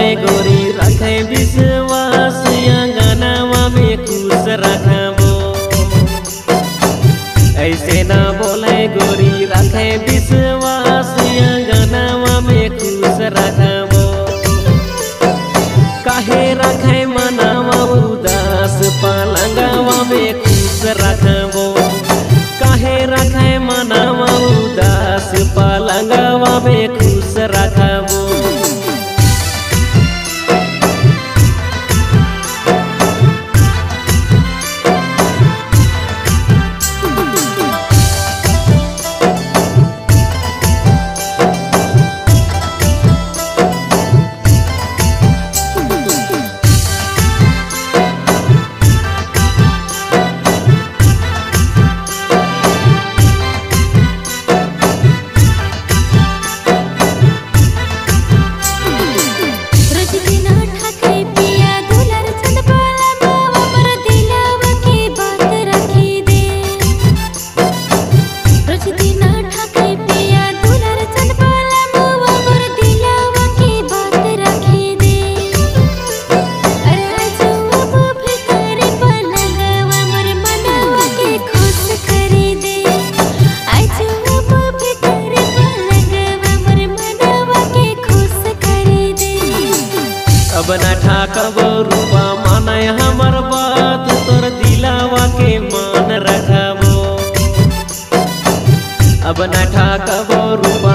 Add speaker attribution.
Speaker 1: गोरी रखे विश्वास अंगनावा में खुश रखबो। ऐसे ना बोले गोरी रखे विश्वास अंगनावा में खुश रखबो। काहे रखे मनावा उदास पलंगवा में खुश रखबो। काहे रखे मनावा उदास पलंगवा में खुश रखबो।
Speaker 2: अब ना ठाकर रूपा माना हमार बात, तोर दिलावा के मान रखबो। अब
Speaker 1: ना ठाकर रूपा